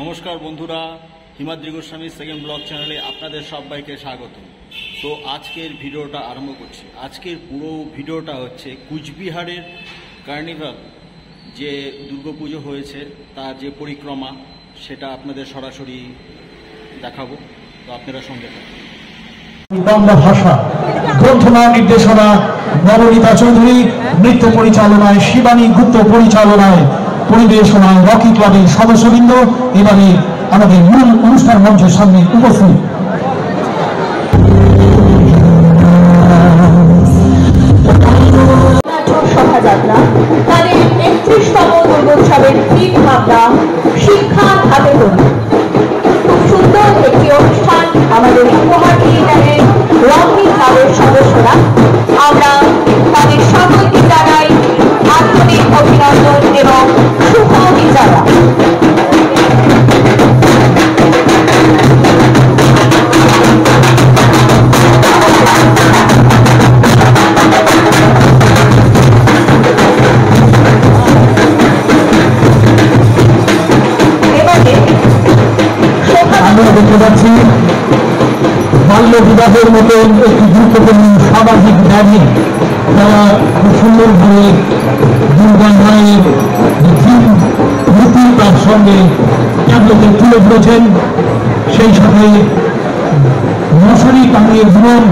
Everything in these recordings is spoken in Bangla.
নমস্কার বন্ধুরা, হিমাদ্রি গোস্বামী সেকেন্ড ব্লগ চ্যানেলে আপনাদের সবাইকে স্বাগত। তো আজকের ভিডিওটা আরম্ভ করছি। আজকের পুরো ভিডিওটা হচ্ছে কুচবিহারের কার্নিভাল যে দুর্গাপুজো হয়েছে, তার যে পরিক্রমা, সেটা আপনাদের সরাসরি দেখাবো। তো আপনারা সঙ্গে বাংলা ভাষা গ্রন্থনা নির্দেশনা, নবনীতা চৌধুরী, নৃত্য পরিচালনায় শিবানী গুপ্ত পরিচালনায় পরিবেশনায় রকি ক্লাবের সদস্যবৃন্দ, এবারে আমাদের মূল অনুষ্ঠান মঞ্চের সামনে উপস্থিত। শিক্ষা হাতে খুব সুন্দর একটি অনুষ্ঠান আমাদের দেখতে পাচ্ছি। বাল্য বিবাহের মতন একটি গুরুত্বপূর্ণ সামাজিক ব্যাধি যারা খুব সুন্দরভাবে দুর্গা মায়ের মূর্তি তার সঙ্গে ট্যাবলেটে তুলে ধরেছেন। সেই সাথে মশারি টাঙিয়ে জীবন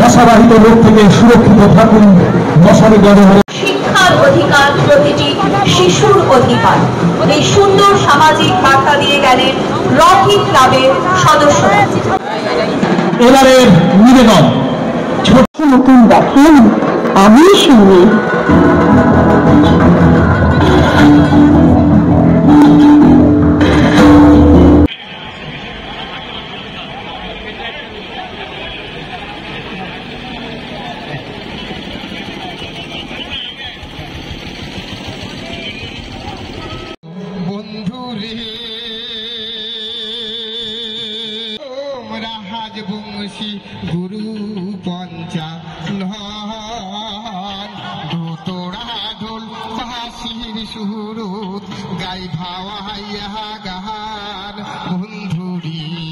মশাবাহিত রোগ থেকে সুরক্ষিত থাকুন। মশারি শিক্ষার অধিকার প্রতিটি শিশুর অধিকার। এই সুন্দর সামাজিক বার্তা দিয়ে গেলেন রকি ক্লাবের সদস্য এবারে নিবেদন। ছোট নতুন দেখেন আমি শুনি বাসির সুরত গাই ভাওয়াইয়া গান বন্ধুরি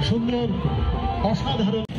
সুন্দর অসাধারণ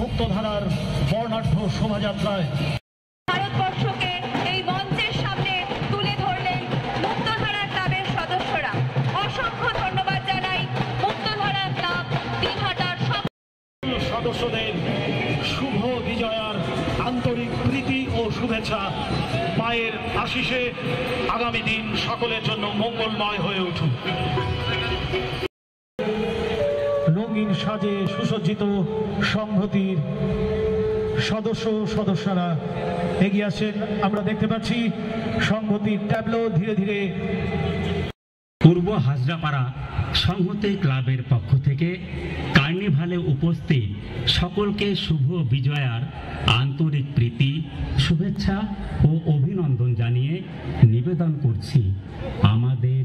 মুক্তধারার বর্ণাঢ্য শোভাযাত্রায়। ভারতবর্ষকে এই মঞ্চের সামনে তুলে ধরলেন মুক্তধারা ক্লাবের সদস্যরা। অসংখ্য ধন্যবাদ জানাই মুক্তধারা ক্লাব দিনহাটার সদস্যদের শুভ বিজয়ার আন্তরিক প্রীতি ও শুভেচ্ছা। মায়ের আশিসে আগামী দিন সকলের জন্য মঙ্গলময় হয়ে উঠুক। সংহতির সদস্য সদস্যরা এগিয়ে আসেন। আমরা দেখতে পাচ্ছি সংহতির ট্যাবলো ধীরে ধীরে পূর্ব হাজরাপাড়া সংহতি ক্লাবের পক্ষ থেকে কার্নিভালে উপস্থিত সকলকে শুভ বিজয়ার আন্তরিক প্রীতি, শুভেচ্ছা ও অভিনন্দন জানিয়ে নিবেদন করছি। আমাদের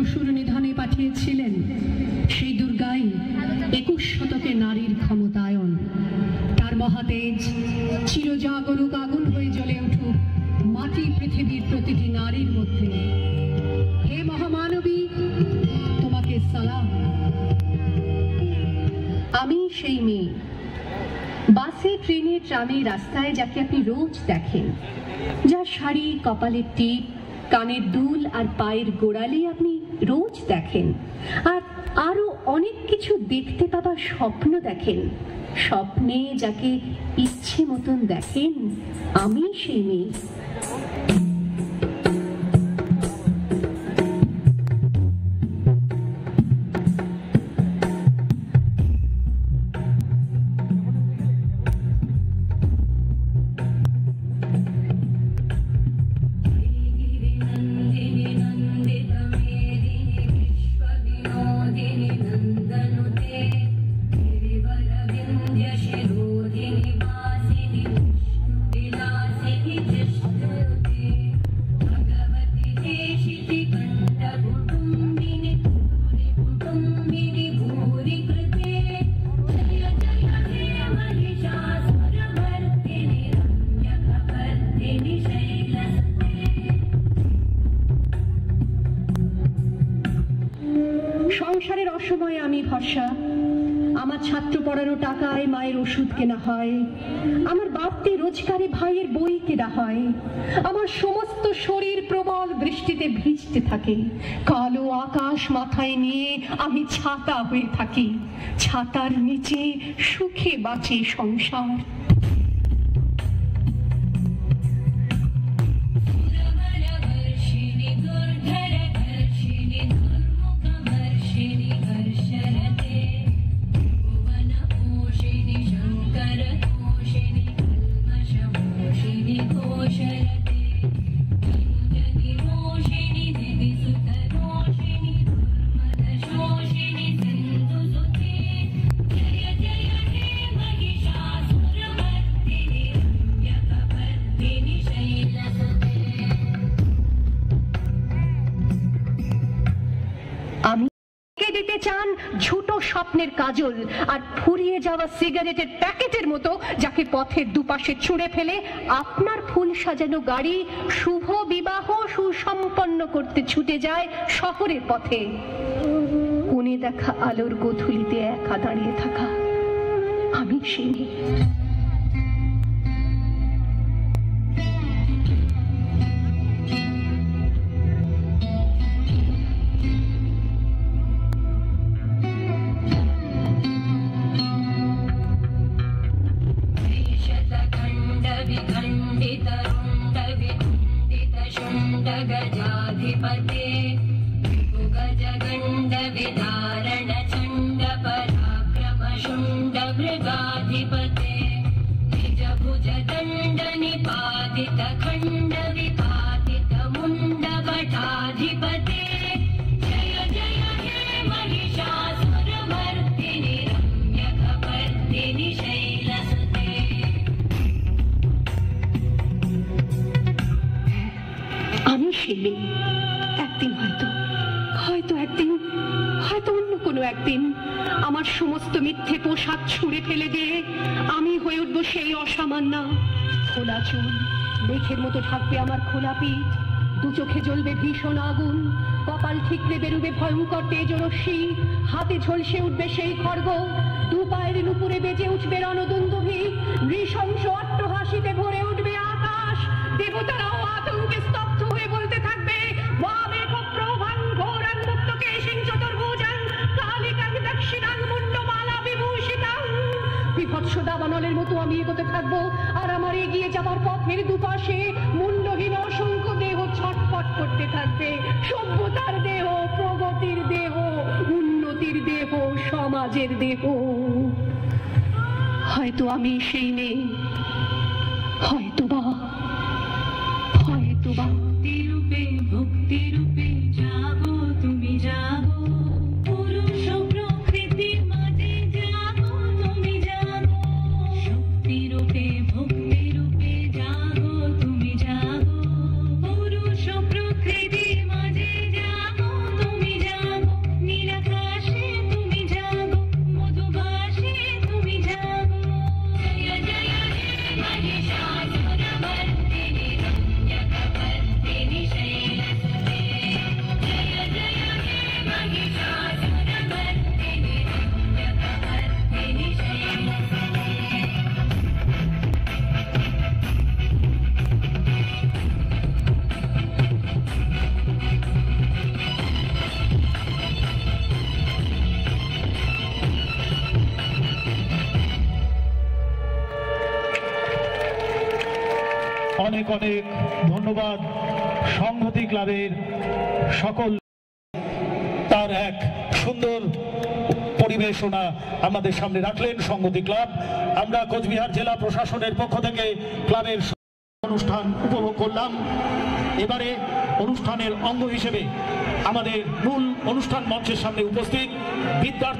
অসুর নিধানে পাঠিয়েছিলেন। সেই দুর্গাই একুশ শতকে নারীর ক্ষমতায়ন। তার মহাতেজ চিরজাগরুক আগুন হয়ে জ্বলে উঠুক মাটি পৃথিবীর প্রতিটি নারীর মধ্যে। হে মহামানবী, তোমাকে সালাম। আমি সেই মেয়ে। বাসে, ট্রেনে, ট্রামে, রাস্তায় যাকে আপনি রোজ দেখেন, যার শাড়ি, কপালের টিপ কানের দুল আর পায়ের গোড়ালি আপনি রোজ দেখেন। আর আরও অনেক কিছু দেখতে পাবার স্বপ্ন দেখেন। স্বপ্নে যাকে ইচ্ছে মতন দেখেন, আমি সেই মেয়ে। he did. ছাত্র পড়ানো টাকায় মায়ের ওষুধ কেনা হয়। আমার বাড়তি রোজগারে ভাইয়ের বই কেনা হয়। আমার সমস্ত শরীর প্রবল বৃষ্টিতে ভিজতে থাকে। কালো আকাশ মাথায় নিয়ে আমি ছাতা হয়ে থাকি। ছাতার নিচে সুখে বাঁচে সংসার। স্বপ্নের কাজল আর ফুরিয়ে যাওয়া সিগারেটের প্যাকেটের মতো যাকে পথের দুপাশে ছুঁড়ে ফেলে আপনার ফুল সাজানো গাড়ি শুভ বিবাহ সুসম্পন্ন করতে ছুটে যায় শহরের পথে। কোণে দেখা আলোর গোধূলিতে একা দাঁড়িয়ে থাকা। আমি সেই ण्ड गजाधिपते मृगज गण्ड विधारण्ड पराक्रमशुण्ड मृगाधिपते भुज भुज चण्ड निपातित खण्ड ফিরবে একদিন হয়তো হয়তো একদিন, হয়তো অন্য কোনো একদিন আমার সমস্ত মিথ্যে পোশাক ছুঁড়ে ফেলে দিয়ে আমি হয়ে উঠব সেই অসামান্য খোলা চুল। মেঘের মতো থাকবে আমার খোলা পিঠ। দু চোখে জ্বলবে ভীষণ আগুন। কপাল ঠিকরে বেরুবে ভয়ঙ্কর তেজরশ্মি। হাতে ঝলসে উঠবে সেই খর্গ। দু পায়ের নুপুরে বেজে উঠবে রণদুন্দুভি। নৃশংস অট্টহাসিতে ভরে উঠবে আকাশ। দেবতারাও আতঙ্কে স্তব্ধ হয়ে বলতে থাকব। আর আমার এগিয়ে যাবার পথের দুপাশে মূল্যহীন অসংখ্য দেহ ছটফট করতে থাকবে। সভ্যতার দেহ, প্রগতির দেহ, উন্নতির দেহ, সমাজের দেহ। হয়তো আমি সেই মেয়ে অনেক অনেক ধন্যবাদ সংহতি ক্লাবের সকল তার এক সুন্দর পরিবেশনা আমাদের সামনে রাখলেন সংহতি ক্লাব। আমরা কোচবিহার জেলা প্রশাসনের পক্ষ থেকে ক্লাবের অনুষ্ঠান উপভোগ করলাম। এবারে অনুষ্ঠানের অঙ্গ হিসেবে আমাদের মূল অনুষ্ঠান মঞ্চের সামনে উপস্থিত বিদ্যার্থী